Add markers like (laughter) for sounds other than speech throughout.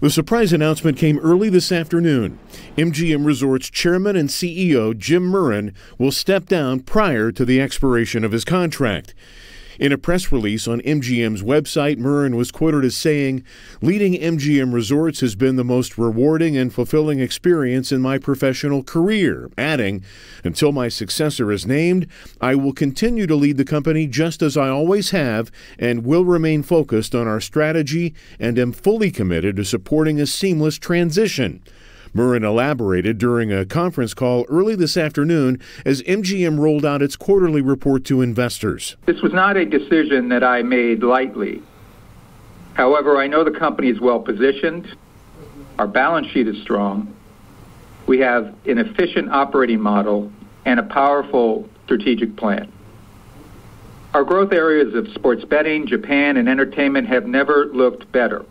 The surprise announcement came early this afternoon. MGM Resorts chairman and CEO Jim Murren will step down prior to the expiration of his contract. In a press release on MGM's website, Murren was quoted as saying, Leading MGM Resorts has been the most rewarding and fulfilling experience in my professional career, adding, Until my successor is named, I will continue to lead the company just as I always have and will remain focused on our strategy and am fully committed to supporting a seamless transition. Murren elaborated during a conference call early this afternoon as MGM rolled out its quarterly report to investors. This was not a decision that I made lightly. However, I know the company is well positioned, our balance sheet is strong, we have an efficient operating model, and a powerful strategic plan. Our growth areas of sports betting, Japan, and entertainment have never looked better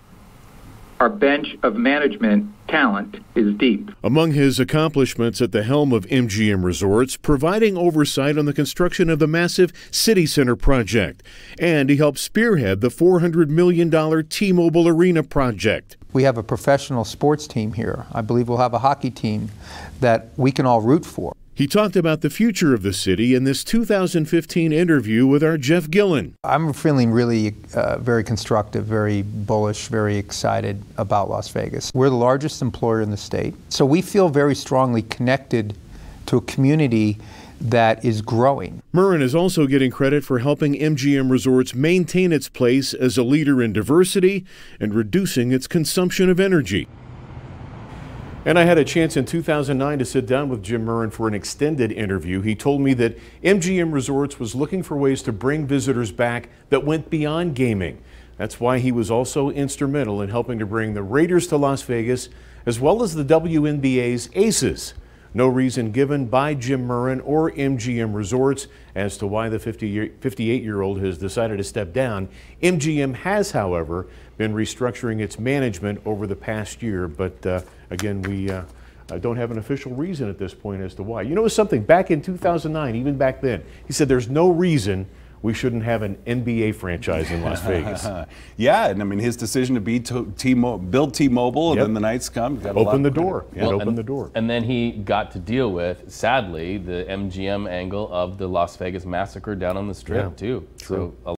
our bench of management talent is deep. Among his accomplishments at the helm of MGM Resorts, providing oversight on the construction of the massive City Center project, and he helped spearhead the $400 million T Mobile Arena project. We have a professional sports team here. I believe we'll have a hockey team that we can all root for. He talked about the future of the city in this 2015 interview with our Jeff Gillen. I'm feeling really uh, very constructive, very bullish, very excited about Las Vegas. We're the largest employer in the state, so we feel very strongly connected to a community that is growing. Murren is also getting credit for helping MGM Resorts maintain its place as a leader in diversity and reducing its consumption of energy. And I had a chance in 2009 to sit down with Jim Murren for an extended interview. He told me that MGM Resorts was looking for ways to bring visitors back that went beyond gaming. That's why he was also instrumental in helping to bring the Raiders to Las Vegas, as well as the WNBA's Aces. No reason given by Jim Murren or MGM Resorts as to why the 58 year old has decided to step down. MGM has, however, been restructuring its management over the past year, but uh, again, we uh, don't have an official reason at this point as to why. You know something? Back in 2009, even back then, he said there's no reason we shouldn't have an NBA franchise in Las Vegas. (laughs) yeah, and I mean his decision to be T- build T-Mobile, yep. and then the Knights come, open the door, well, open and, the door, and then he got to deal with, sadly, the MGM angle of the Las Vegas massacre down on the Strip yeah, too. True. So